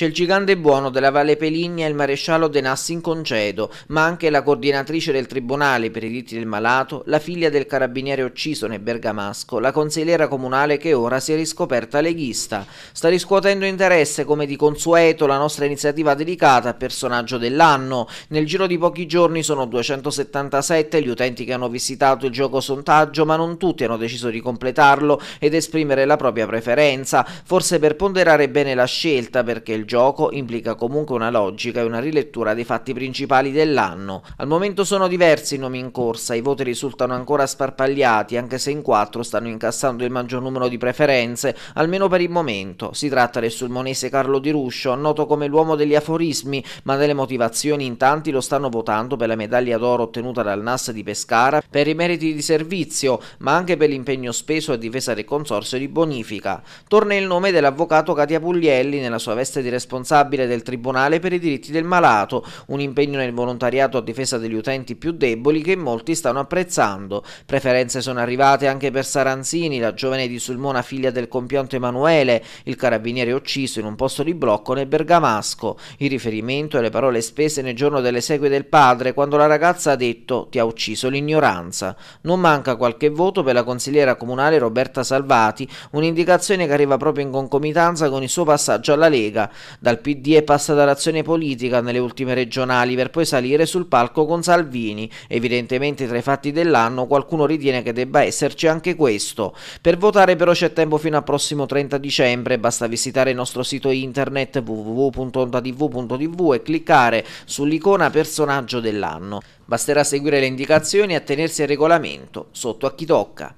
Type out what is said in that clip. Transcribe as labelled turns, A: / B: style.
A: C'è il gigante buono della Valle Peligna e il maresciallo De Nassi in congedo, ma anche la coordinatrice del Tribunale per i diritti del malato, la figlia del carabiniere ucciso nel Bergamasco, la consigliera comunale che ora si è riscoperta leghista. Sta riscuotendo interesse come di consueto la nostra iniziativa dedicata al personaggio dell'anno. Nel giro di pochi giorni sono 277 gli utenti che hanno visitato il gioco sondaggio, ma non tutti hanno deciso di completarlo ed esprimere la propria preferenza, forse per ponderare bene la scelta perché il gioco implica comunque una logica e una rilettura dei fatti principali dell'anno. Al momento sono diversi i nomi in corsa, i voti risultano ancora sparpagliati, anche se in quattro stanno incassando il maggior numero di preferenze, almeno per il momento. Si tratta del sulmonese Carlo Di Ruscio, noto come l'uomo degli aforismi, ma delle motivazioni in tanti lo stanno votando per la medaglia d'oro ottenuta dal NAS di Pescara, per i meriti di servizio, ma anche per l'impegno speso a difesa del consorzio di bonifica. Torna il nome dell'avvocato Katia Puglielli nella sua veste di responsabile del Tribunale per i diritti del malato, un impegno nel volontariato a difesa degli utenti più deboli che molti stanno apprezzando. Preferenze sono arrivate anche per Saranzini, la giovane di Sulmona figlia del compianto Emanuele, il carabiniere ucciso in un posto di blocco nel Bergamasco. Il riferimento alle parole spese nel giorno delle segue del padre, quando la ragazza ha detto ti ha ucciso l'ignoranza. Non manca qualche voto per la consigliera comunale Roberta Salvati, un'indicazione che arriva proprio in concomitanza con il suo passaggio alla Lega. Dal PD è passata all'azione politica nelle ultime regionali per poi salire sul palco con Salvini. Evidentemente tra i fatti dell'anno qualcuno ritiene che debba esserci anche questo. Per votare però c'è tempo fino al prossimo 30 dicembre, basta visitare il nostro sito internet www.ondatv.tv e cliccare sull'icona personaggio dell'anno. Basterà seguire le indicazioni e attenersi al regolamento, sotto a chi tocca.